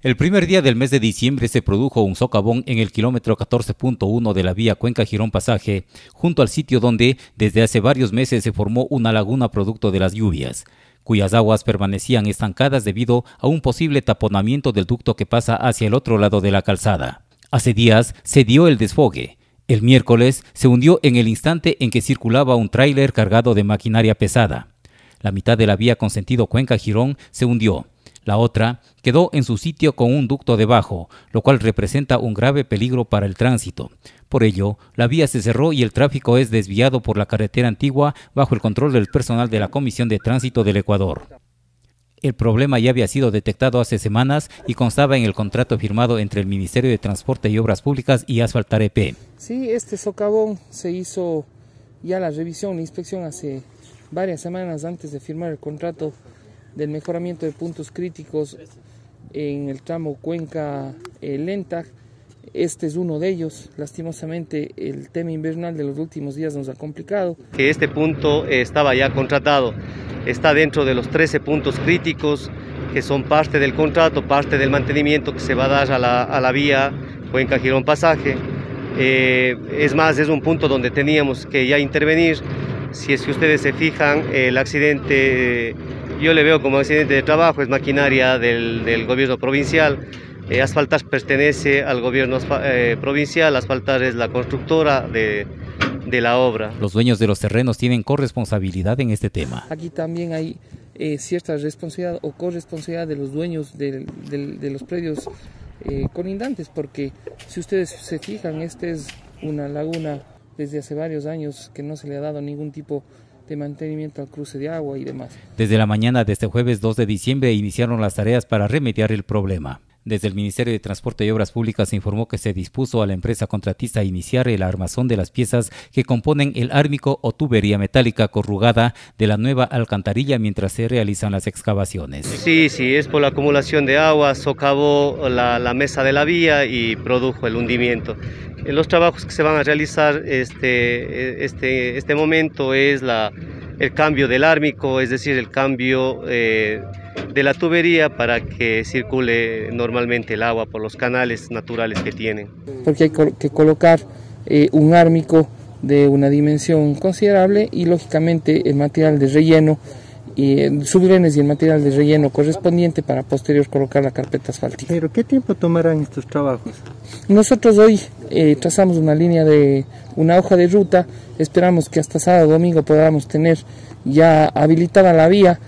El primer día del mes de diciembre se produjo un socavón en el kilómetro 14.1 de la vía Cuenca Girón Pasaje, junto al sitio donde desde hace varios meses se formó una laguna producto de las lluvias, cuyas aguas permanecían estancadas debido a un posible taponamiento del ducto que pasa hacia el otro lado de la calzada. Hace días se dio el desfogue. El miércoles se hundió en el instante en que circulaba un tráiler cargado de maquinaria pesada. La mitad de la vía con sentido Cuenca Girón se hundió la otra quedó en su sitio con un ducto debajo, lo cual representa un grave peligro para el tránsito. Por ello, la vía se cerró y el tráfico es desviado por la carretera antigua bajo el control del personal de la Comisión de Tránsito del Ecuador. El problema ya había sido detectado hace semanas y constaba en el contrato firmado entre el Ministerio de Transporte y Obras Públicas y Asfaltar EP. Sí, este socavón se hizo ya la revisión, la inspección hace varias semanas antes de firmar el contrato del mejoramiento de puntos críticos en el tramo Cuenca eh, Lenta. Este es uno de ellos. Lastimosamente el tema invernal de los últimos días nos ha complicado. Que este punto estaba ya contratado, está dentro de los 13 puntos críticos que son parte del contrato, parte del mantenimiento que se va a dar a la, a la vía Cuenca Girón Pasaje. Eh, es más, es un punto donde teníamos que ya intervenir. Si es que ustedes se fijan, el accidente yo le veo como accidente de trabajo, es maquinaria del, gobierno provincial. Eh, Asfaltas pertenece al gobierno eh, provincial, Asfaltar es la constructora de, la obra. Los dueños de los terrenos tienen corresponsabilidad en este tema. Aquí también hay eh, cierta responsabilidad o corresponsabilidad de los dueños de, de los predios eh, colindantes, porque si ustedes se fijan, esta es una laguna desde hace varios años que no se le ha dado ningún tipo de de mantenimiento al cruce de agua y demás. Desde la mañana de este jueves 2 de diciembre iniciaron las tareas para remediar el problema. Desde el Ministerio de Transporte y Obras Públicas se informó que se dispuso a la empresa contratista a iniciar el armazón de las piezas que componen el ármico o tubería metálica corrugada de la nueva alcantarilla mientras se realizan las excavaciones. Sí, sí, es por la acumulación de agua, socavó la, la mesa de la vía y produjo el hundimiento. Los trabajos que se van a realizar este, este, este momento es la, el cambio del ármico, es decir, el cambio eh, de la tubería para que circule normalmente el agua por los canales naturales que tienen. Porque hay que colocar eh, un ármico de una dimensión considerable y lógicamente el material de relleno y eh, subdrenes y el material de relleno correspondiente para posterior colocar la carpeta asfáltica. ¿Pero qué tiempo tomarán estos trabajos? Nosotros hoy eh, trazamos una línea de una hoja de ruta, esperamos que hasta sábado domingo podamos tener ya habilitada la vía